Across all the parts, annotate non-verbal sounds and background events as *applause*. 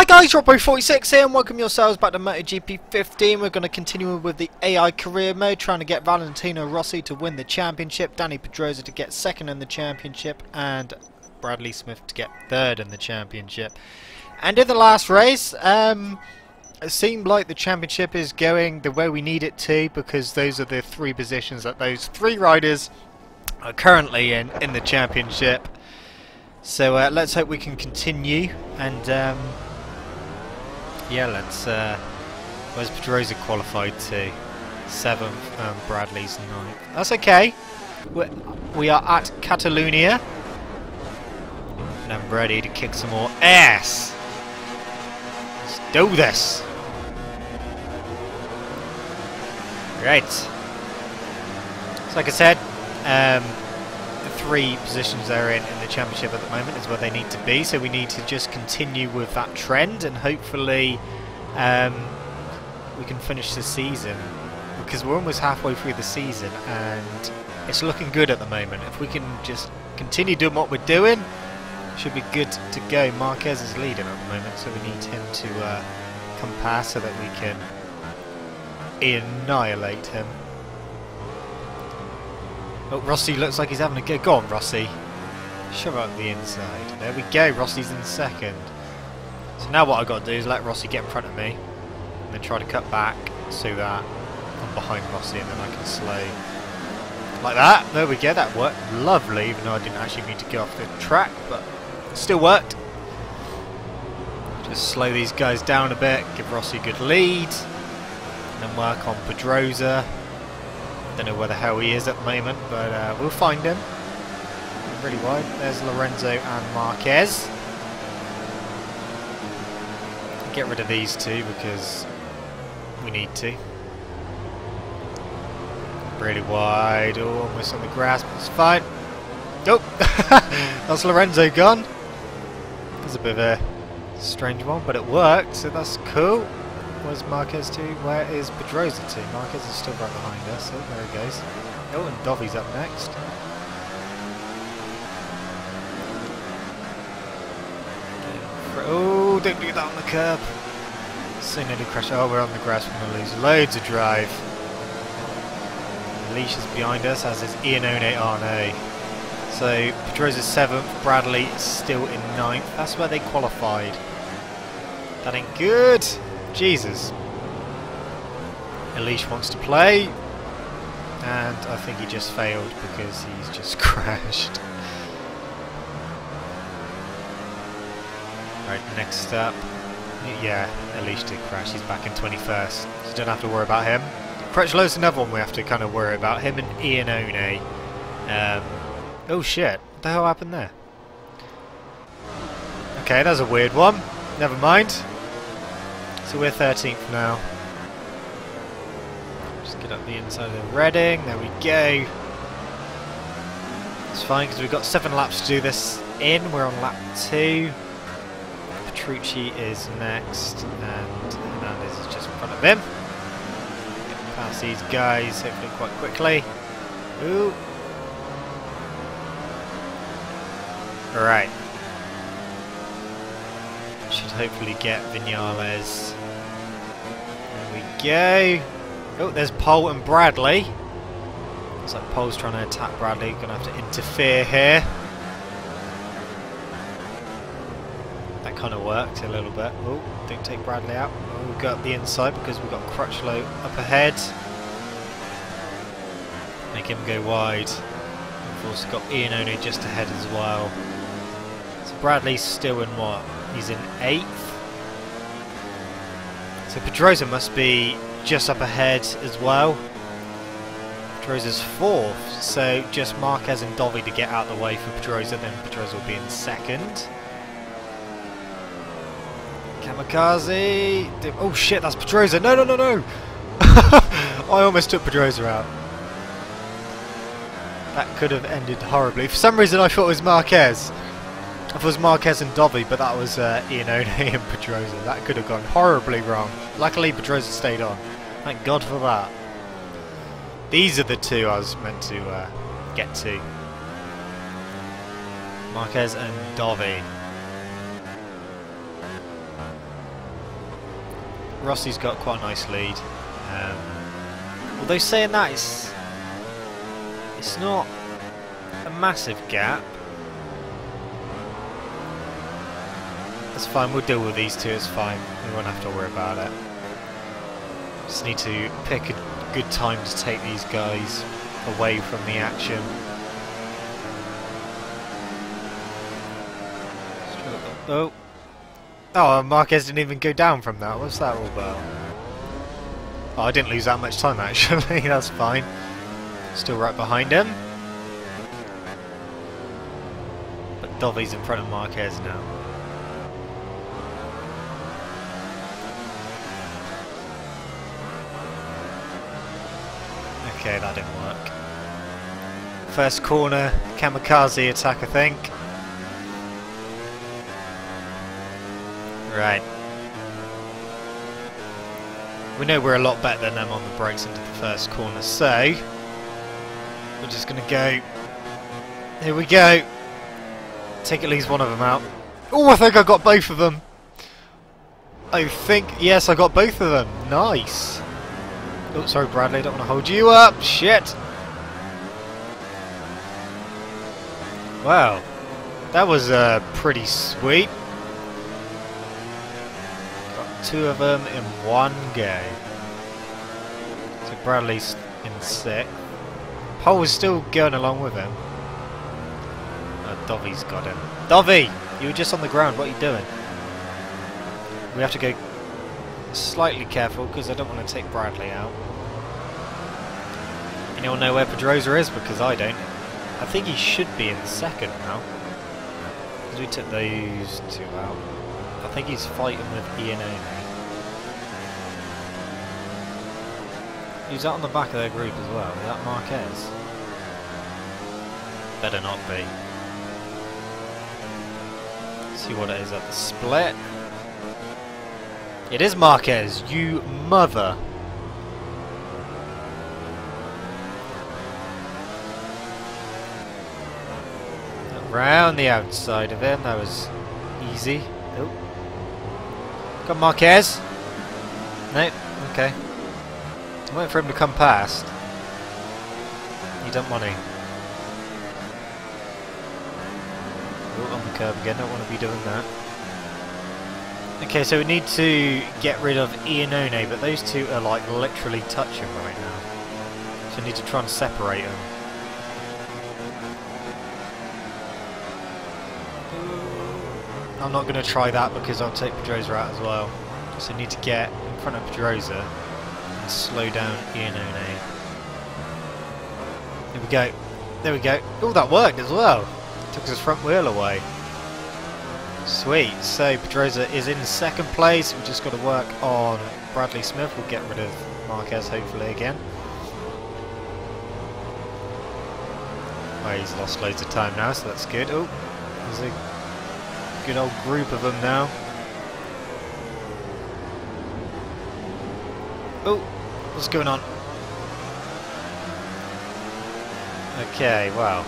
Hi guys, Robo46 here and welcome yourselves back to MotoGP 15. We're going to continue with the AI career mode, trying to get Valentino Rossi to win the championship, Dani Pedrosa to get second in the championship, and Bradley Smith to get third in the championship. And in the last race, um, it seemed like the championship is going the way we need it to because those are the three positions that those three riders are currently in in the championship. So uh, let's hope we can continue and um, yeah, let's. Uh, where's Pedrosa qualified to? Seventh, um, Bradley's ninth. That's okay. We're, we are at Catalonia. And I'm ready to kick some more ass. Let's do this. Right. So like I said, um, three positions they're in in the championship at the moment is where they need to be. So we need to just continue with that trend and hopefully um, we can finish the season because we're almost halfway through the season and it's looking good at the moment. If we can just continue doing what we're doing, should be good to go. Marquez is leading at the moment, so we need him to uh, come past so that we can annihilate him. Oh, Rossi looks like he's having a go. Go on, Rossi. Shove up the inside. There we go. Rossi's in second. So now what I've got to do is let Rossi get in front of me and then try to cut back so that I'm behind Rossi and then I can slow like that. There we go. That worked lovely, even though I didn't actually mean to go off the track, but it still worked. Just slow these guys down a bit, give Rossi a good lead, and then work on Pedrosa. Don't know where the hell he is at the moment, but uh, we'll find him. Really wide. There's Lorenzo and Marquez. Get rid of these two because we need to. Really wide. Oh, almost on the grass, but it's fine. Oh, *laughs* that's Lorenzo gone. That's a bit of a strange one, but it worked, so that's cool. Where's Marquez to? Where is Pedrosa to? Marquez is still right behind us. Oh, there he goes. Oh, and Dovi's up next. Oh, don't do that on the curb. So nearly crash. Oh, we're on the grass. We're going to lose loads of drive. Aleix is behind us, as is Iannone Arno. So Pedrosa's seventh, Bradley still in ninth. That's where they qualified. That ain't good. Jesus. Aleix wants to play. And I think he just failed because he's just *laughs* crashed. Right, next up. Yeah, Aleix did crash. He's back in 21st. So don't have to worry about him. Crutchlow's another one we have to kind of worry about. Him and Iannone. Um, oh shit. What the hell happened there? Okay, that's a weird one. Never mind. So we're 13th now. Just get up the inside of the Redding. There we go. It's fine because we've got seven laps to do this in. We're on lap two. Petrucci is next, and Hernandez is just in front of him. Past these guys, hopefully quite quickly. Ooh. Alright. Hopefully get Vinales. There we go. Oh, there's Pol and Bradley. Looks like Pol's trying to attack Bradley. Gonna have to interfere here. That kind of worked a little bit. Oh, don't take Bradley out. Oh, we've got the inside because we've got Crutchlow up ahead. Make him go wide. We've also got Iannone just ahead as well. So Bradley's still in what? He's in 8th. So Pedrosa must be just up ahead as well. Pedrosa's 4th, so just Marquez and Dovi to get out of the way for Pedrosa, then Pedrosa will be in 2nd. Kamikaze! Oh shit, that's Pedrosa! No, no, no, no! *laughs* I almost took Pedrosa out. That could have ended horribly. For some reason I thought it was Marquez. It was Marquez and Dovi, but that was uh, Iannone and Pedrosa. That could have gone horribly wrong. Luckily, Pedrosa stayed on. Thank God for that. These are the two I was meant to uh, get to. Marquez and Dovi. Rossi's got quite a nice lead. Um, although saying that, it's, it's not a massive gap. That's fine, we'll deal with these two, it's fine. We won't have to worry about it. Just need to pick a good time to take these guys away from the action. Oh. Oh, Marquez didn't even go down from that. What's that all about? Oh, I didn't lose that much time *laughs* actually. That's fine. Still right behind him. But Dovi's in front of Marquez now. Okay, that didn't work. First corner, kamikaze attack, I think. Right. We know we're a lot better than them on the brakes into the first corner, so we're just going to go. Here we go. Take at least one of them out. Oh, I think I got both of them. I think, yes, I got both of them. Nice. Oh, sorry, Bradley, don't want to hold you up. Shit. Wow. That was uh, pretty sweet. Got two of them in one go. So Bradley's in sixth. Pol is still going along with him. Uh, Dovi's got him. Dovi! You were just on the ground, what are you doing? We have to go slightly careful because I don't want to take Bradley out. Anyone know where Pedrosa is? Because I don't. I think he should be in second now. Because we took those two out. I think he's fighting with Iannone. Who's that on the back of their group as well? Is that Marquez? Better not be. see what it is at the split. It is Marquez, you mother. Around the outside of him, that was easy. Oh. Nope. Got Marquez. Nope, okay. I'm waiting for him to come past. You don't want to. Oh, on the curb again, don't want to be doing that. Okay, so we need to get rid of Iannone, but those two are like literally touching right now. So need to try and separate them. I'm not going to try that because I'll take Pedrosa out as well. So I need to get in front of Pedrosa and slow down Iannone. There we go. There we go. Oh, that worked as well. Took his front wheel away. Sweet. So Pedrosa is in second place. We've just got to work on Bradley Smith. We'll get rid of Marquez hopefully again. Oh, he's lost loads of time now, so that's good. Oh, there's a good old group of them now. Oh, what's going on? Okay, wow.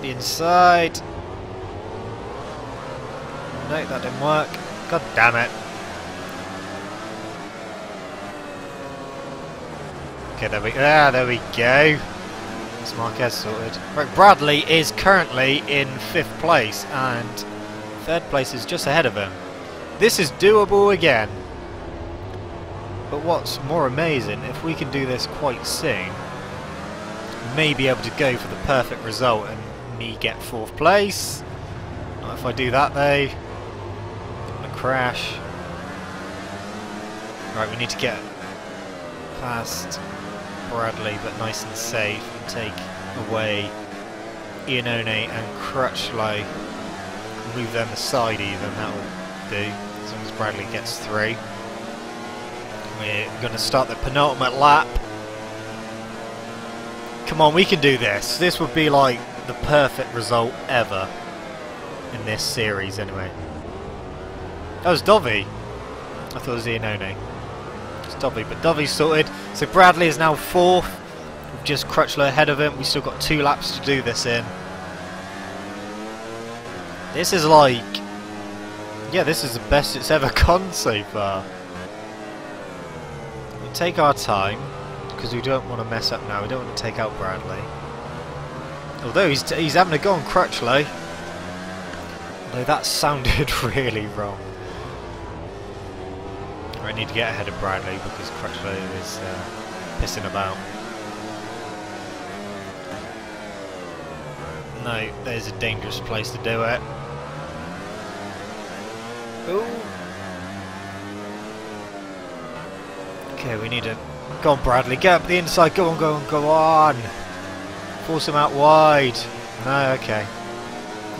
The inside. No, that didn't work. God damn it. Okay, there we ah, there we go. It's Marquez sorted. Right, Bradley is currently in fifth place, and third place is just ahead of him. This is doable again. But what's more amazing, if we can do this quite soon, may be able to go for the perfect result and me get fourth place. Not if I do that though. Crash. Right, we need to get past Bradley, but nice and safe, and take away Iannone and Crutchlow. Move them aside even, that'll do, as long as Bradley gets through. We're going to start the penultimate lap. Come on, we can do this. This would be like the perfect result ever in this series anyway. That was Dovi. I thought it was Iannone. It's Dovi, but Dovi's sorted. So Bradley is now fourth. We've just Crutchlow ahead of him. We've still got two laps to do this in. This is like yeah, this is the best it's ever *laughs* gone so far. We take our time, because we don't want to mess up now. We don't want to take out Bradley. Although he's, he's having a go on Crutchlow. Although that *laughs* sounded really wrong. I need to get ahead of Bradley because Crutchlow is uh, pissing about. No, there's a dangerous place to do it. Ooh. Okay, we need to... Go on, Bradley. Get up the inside. Go on, go on, go on. Force him out wide. No, okay.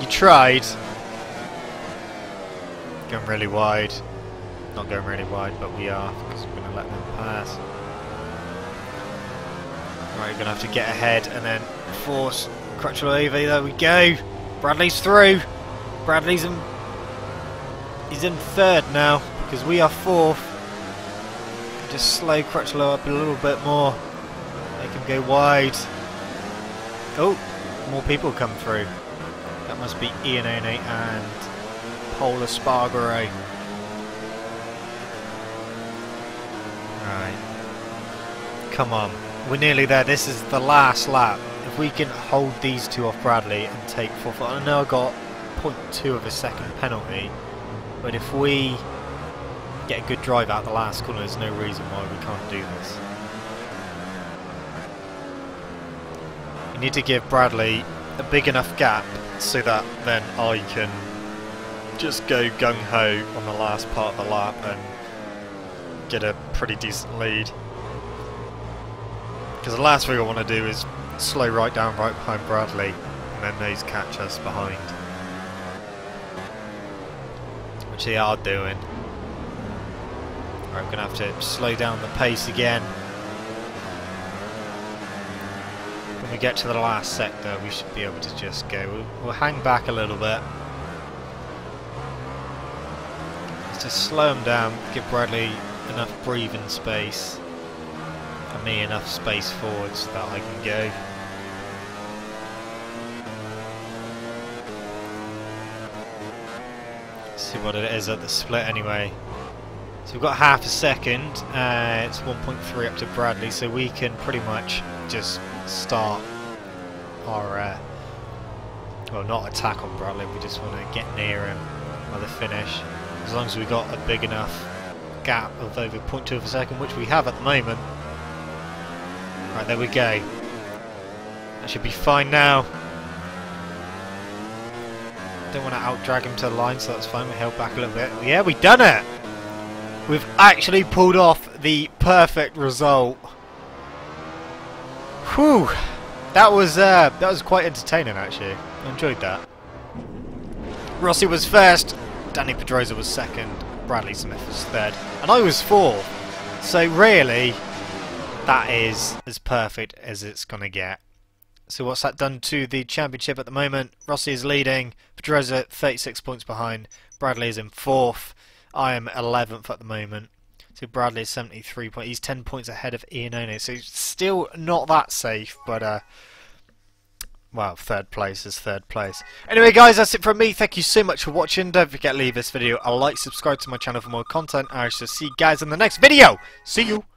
You tried. Going really wide. Not going really wide, but we are, because we're going to let them pass. Right, we're going to have to get ahead and then force Crutchlow over. There we go. Bradley's through. Bradley's in He's in third now because we are fourth. Just slow Crutchlow up a little bit more. Make him go wide. Oh, more people come through. That must be Ian and Pol Espargaro. Come on. We're nearly there. This is the last lap. If we can hold these two off Bradley and take fourth, I know I got 0.2 of a second penalty. But if we get a good drive out the last corner, there's no reason why we can't do this. You need to give Bradley a big enough gap so that then I can just go gung-ho on the last part of the lap and get a pretty decent lead. Because the last thing I want to do is slow right down right behind Bradley and then those catch us behind which they are doing. I'm going to have to slow down the pace again. When we get to the last sector, we should be able to just go. We'll, we'll hang back a little bit. Let's just slow them down, give Bradley enough breathing space, and me enough space forward so that I can go. see what it is at the split anyway. So we've got half a second, uh, it's 1.3 up to Bradley, so we can pretty much just start our, uh, well not attack on Bradley, we just want to get near him by the finish. As long as we've got a big enough gap of over 0.2 of a second, which we have at the moment. Right, there we go. That should be fine now. Don't want to out-drag him to the line, so that's fine. We held back a little bit. Yeah, we done it! We've actually pulled off the perfect result. Whew! That was uh, that was quite entertaining, actually. I enjoyed that. Rossi was first, Dani Pedrosa was second, Bradley Smith was third, and I was fourth. So really, that is as perfect as it's going to get. So what's that done to the championship at the moment? Rossi is leading, Pedrosa 36 points behind, Bradley is in 4th, I am 11th at the moment. So Bradley is 73 points, he's 10 points ahead of Iannone, so still not that safe, but uh, well, third place is third place. Anyway guys, that's it from me, thank you so much for watching, don't forget to leave this video a like, subscribe to my channel for more content, I shall see you guys in the next video, see you!